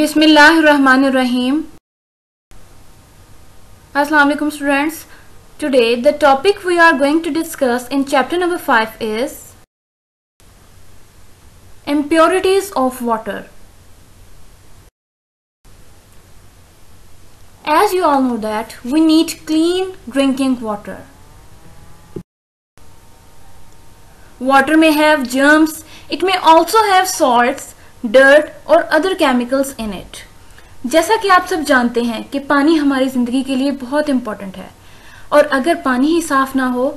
Bismillahirrahmanirrahim. Assalamu alaikum students. Today the topic we are going to discuss in chapter number 5 is impurities of water. As you all know that we need clean drinking water. Water may have germs, it may also have salts, dirt और other chemicals in it. जैसा कि आप सब जानते हैं कि पानी हमारी ज़िंदगी के लिए बहुत इम्पोर्टेंट है और अगर पानी ही साफ़ ना हो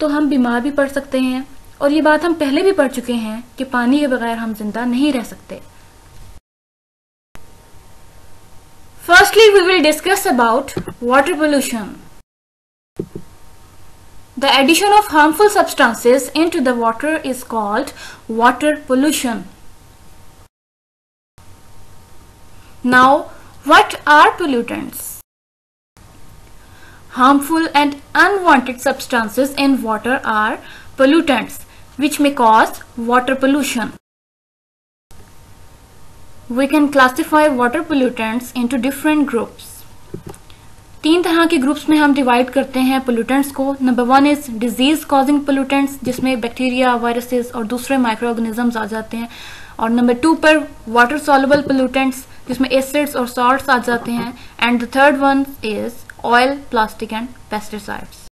तो हम बीमार भी पड़ सकते हैं और ये बात हम पहले भी पढ़ चुके हैं कि पानी के बगैर हम ज़िंदा नहीं रह सकते firstly we will discuss about water pollution The addition of harmful substances into the water is called water pollution. Now, what are pollutants? Harmful and unwanted substances in water are pollutants which may cause water pollution. We can classify water pollutants into different groups. तीन तरह के groups में हम divide करते हैं pollutants को number one is disease causing pollutants जिसमें bacteria viruses और दूसरे माइक्रो ऑर्गेनिजम्स आ जाते हैं और नंबर टू पर वाटर सॉल्युबल पोल्यूटेंट्स जिसमें एसिड्स और सॉल्ट आ जाते हैं and the third one is oil plastic and pesticides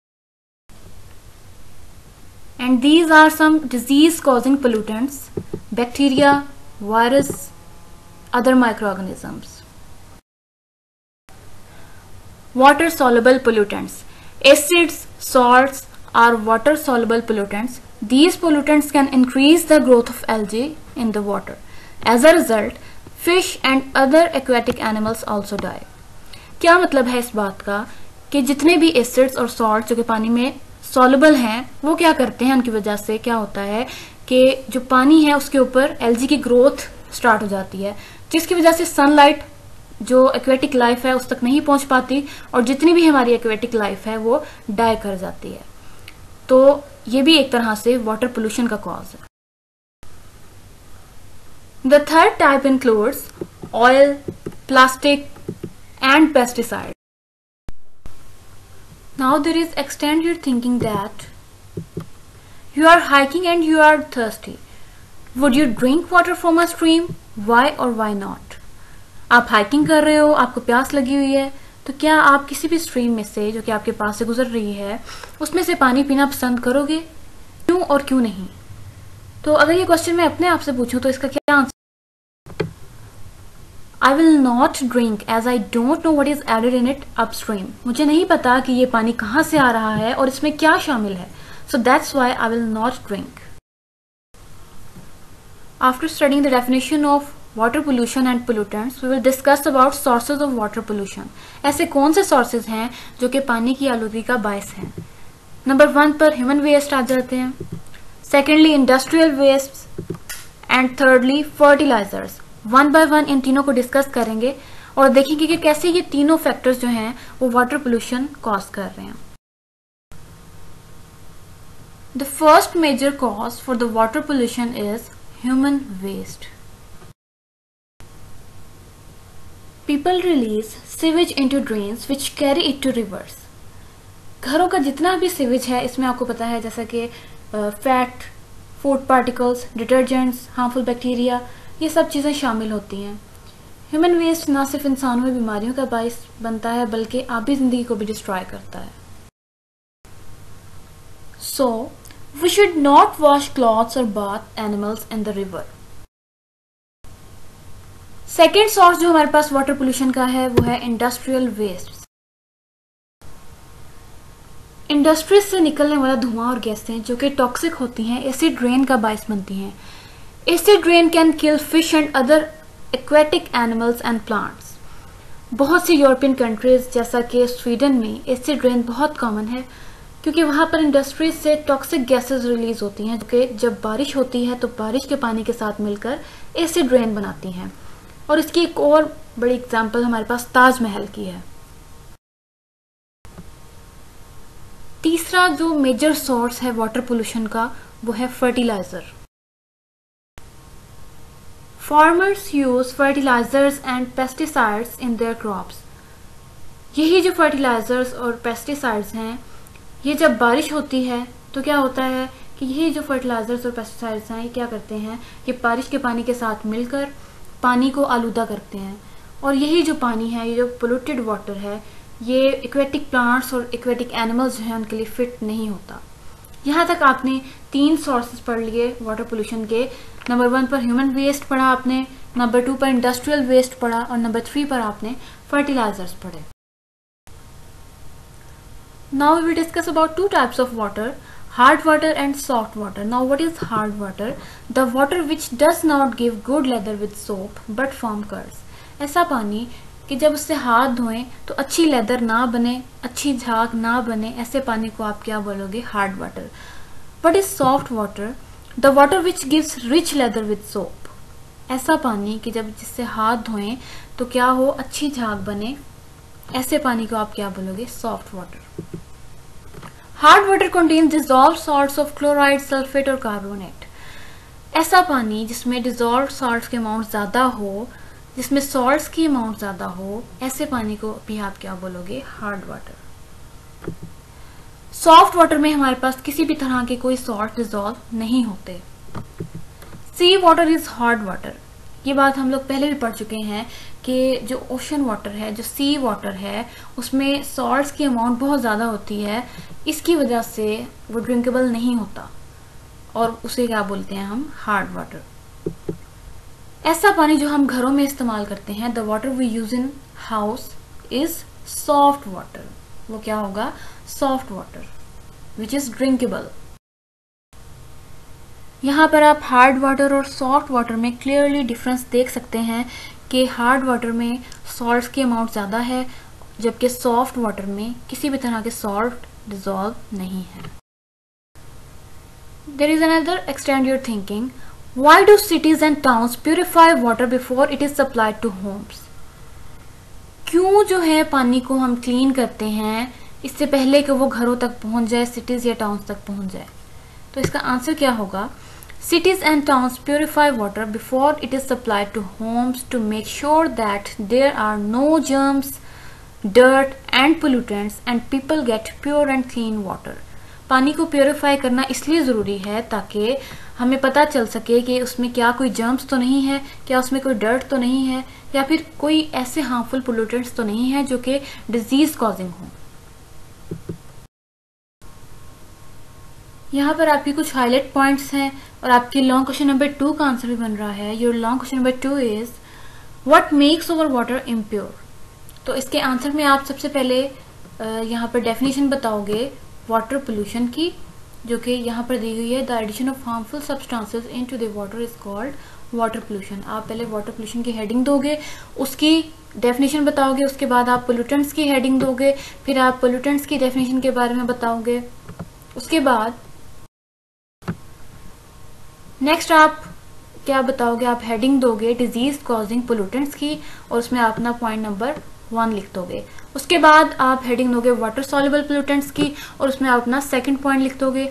and these are some disease causing pollutants bacteria virus other micro organisms water soluble pollutants acids salts are water soluble pollutants these pollutants can increase the growth of algae in the water as a result fish and other aquatic animals also die क्या मतलब है इस बात का? कि जितने भी acids और सॉल्ट जो कि पानी में सॉलेबल हैं, वो क्या करते हैं उनकी वजह से? क्या होता है कि जो पानी है उसके ऊपर एलजी की ग्रोथ स्टार्ट हो जाती है, जिसकी वजह से सनलाइट जो एक्वेटिक लाइफ है उस तक नहीं पहुँच पाती और जितनी भी हमारी एक्वेटिक लाइफ है वो डाई कर जाती है। तो ये भी एक तरह से वाटर पोल्यूशन का कॉज है। The third type includes oil plastic and pesticide Now, there is extended thinking that you are hiking and you are thirsty. Would you drink water from a stream? Why or why not? आप hiking कर रहे हो, आपको प्यास लगी हुई है तो क्या आप किसी भी स्ट्रीम में से जो कि आपके पास से गुजर रही है, उसमें से पानी पीना पसंद करोगे क्यों और क्यों नहीं तो अगर ये क्वेश्चन मैं अपने आप से पूछूँ तो इसका क्या answer I will not drink as I don't know what is added in it upstream मुझे नहीं पता कि ये पानी कहाँ से आ रहा है और इसमें क्या शामिल है। So that's why I will not drink after studying the definition of water pollution and pollutants we will discuss about sources of water pollution ऐसे कौन से सोर्सेज हैं जो कि पानी की आलूगी का बायस है? नंबर वन पर ह्यूमन वेस्ट आ जाते हैं। Secondly industrial waste and thirdly fertilizers one by one इन तीनों को डिस्कस करेंगे और देखेंगे कि कैसे ये तीनों फैक्टर्स जो हैं, वो वाटर पोल्यूशन कॉज कर रहे हैं। The first major cause for the water pollution is human waste people release sewage into drains which carry it to rivers घरों का जितना भी सीवेज है, इसमें आपको पता है, जैसा कि fat food particles detergents harmful bacteria ये सब चीज़ें शामिल होती हैं। ह्यूमन वेस्ट ना सिर्फ़ इंसानों में बीमारियों का बायस बनता है, बल्कि आबी ज़िंदगी को भी डिस्ट्रॉय करता है। So we should not wash clothes और bath animals in the river second source जो हमारे पास वाटर पोल्यूशन का है, वो है इंडस्ट्रियल वेस्ट इंडस्ट्रीज़ से निकलने वाला धुआँ और गैसें जो कि टॉक्सिक होती हैं एसिड रेन का बायस बनती हैं। Acid rain can kill fish and other aquatic animals and plants. बहुत सी यूरोपियन कंट्रीज़ जैसा कि स्वीडन में एसिड रेन बहुत कॉमन है, क्योंकि वहाँ पर इंडस्ट्रीज़ से टॉक्सिक गैसेस रिलीज़ होती हैं कि जब बारिश होती है तो बारिश के पानी के साथ मिलकर एसिड रेन बनाती हैं। और इसकी एक और बड़ी एग्जांपल हमारे पास ताजमहल की है। तीसरा जो मेजर सोर्स है वाटर पोल्यूशन का, वो है fertilizer farmers use fertilizers and pesticides in their crops यही जो फर्टिलाइजर्स और पेस्टिसाइड्स हैं, ये जब बारिश होती है तो क्या होता है कि यही जो फर्टिलाइजर्स और पेस्टिसाइड्स हैं, ये क्या करते हैं ये बारिश के पानी के साथ मिलकर पानी को आलूदा करते हैं. और यही जो पानी है, ये जो पोल्यूटेड वाटर है ये इक्वेटिक प्लांट्स और इक्वेटिक एनिमल्स जो हैं, उनके लिए फिट नहीं होता। यहाँ तक आपने तीन सोर्सेज पढ़ लिए वाटर पोल्यूशन के। नंबर वन पर ह्यूमन वेस्ट पढ़ा आपने नंबर टू पर इंडस्ट्रियल वेस्ट पढ़ा, और नंबर थ्री पर आपने फर्टिलाइजर्स पढ़े। Now we discuss about two types of water hard water and soft water. Now what is hard water? The water which does not give good leather with soap, but form curds ऐसा पानी कि जब उससे हाथ धोएँ तो अच्छी leather ना बने, अच्छी झाग ना बने, ऐसे पानी को आप क्या बोलोगे? Hard water what is soft water the water which gives rich lather with soap ऐसा पानी कि जब जिससे हाथ धोएँ तो क्या हो? अच्छी झाग बने, ऐसे पानी को आप क्या बोलोगे? Soft water hard water contains dissolve salts of chloride sulphate और कार्बोनेट ऐसा पानी जिसमें डिजॉल्व सॉल्ट्स के अमाउंट ज़्यादा हो जिसमें सॉल्ट्स की अमाउंट ज़्यादा हो, ऐसे पानी को भी आप क्या बोलोगे? हार्ड वाटर सॉफ्ट वाटर में हमारे पास किसी भी तरह के कोई सॉल्ट डिजॉल्व नहीं होते। Sea water is hard water ये बात हम लोग पहले भी पढ़ चुके हैं कि जो ओशन वाटर है, जो सी वाटर है, उसमें सॉल्ट्स की अमाउंट बहुत ज़्यादा होती है। इसकी वजह से वो ड्रिंकेबल नहीं होता। और उसे क्या बोलते हैं हम? हार्ड वाटर ऐसा पानी जो हम घरों में इस्तेमाल करते हैं the water we use in house is soft water वो क्या होगा? Soft water which is drinkable यहाँ पर आप हार्ड वाटर और सॉफ्ट वाटर में क्लियरली डिफरेंस देख सकते हैं कि हार्ड वाटर में सॉल्ट की अमाउंट ज़्यादा है, जबकि सॉफ्ट वाटर में किसी भी तरह के सॉल्ट डिजॉल्व नहीं है। There is another extend your thinking why do cities and towns purify water before it is supplied to homes क्यों जो है पानी को हम क्लीन करते हैं इससे पहले कि वो घरों तक पहुँच जाए सिटीज़ या टाउन्स तक पहुँच जाए तो इसका आंसर क्या होगा Cities and towns purify water before it is supplied to homes to make sure that there are no germs, dirt and pollutants and people get pure and clean water. पानी को purify करना इसलिए ज़रूरी है ताकि हमें पता चल सके कि उसमें क्या कोई जर्म्स तो नहीं है, क्या उसमें कोई डर्ट तो नहीं है, या फिर कोई ऐसे हार्मफुल पोल्यूटेंट्स तो नहीं है जो कि डिज़ीज़ कॉजिंग हो। यहाँ पर आपकी कुछ हाईलाइट पॉइंट्स हैं और आपकी लॉन्ग क्वेश्चन नंबर टू का आंसर भी बन रहा है। Your long question number two is what makes over water impure तो इसके आंसर में आप सबसे पहले यहाँ पर डेफिनेशन बताओगे। वाटर पोल्यूशन की, जो कि यहाँ पर दी हुई है। The addition of harmful substances into the water is called water pollution आप पहले वाटर पोल्यूशन की हेडिंग दोगे, उसकी डेफिनेशन बताओगे, उसके बाद आप पोल्यूटेंट्स की हेडिंग दोगे, फिर आप पोल्यूटेंट्स की डेफिनेशन के बारे में बताओगे। उसके बाद नेक्स्ट आप क्या बताओगे? आप हेडिंग दोगे डिज़ीज़ कॉजिंग पोल्यूटेंट्स की, और उसमें आप अपना पॉइंट नंबर वन लिख दोगे। उसके बाद आप हेडिंग दोगे वाटर सॉल्युबल पोल्यूटेंट्स की और उसमें आप अपना सेकंड पॉइंट लिख दोगे।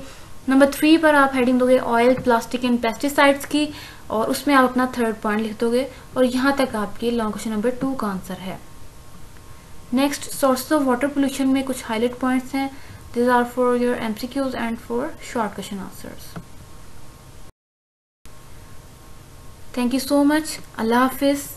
नंबर थ्री पर आप हेडिंग दोगे ऑयल प्लास्टिक एंड पेस्टिसाइड्स की और उसमें आप अपना थर्ड पॉइंट लिख दोगे और यहाँ तक आपकी लॉन्ग क्वेश्चन नंबर टू का आंसर है। Next source of water pollution में कुछ हाईलाइट पॉइंट्स हैं। This are for your MCQs and for short question answers thank you so much Allah Hafiz.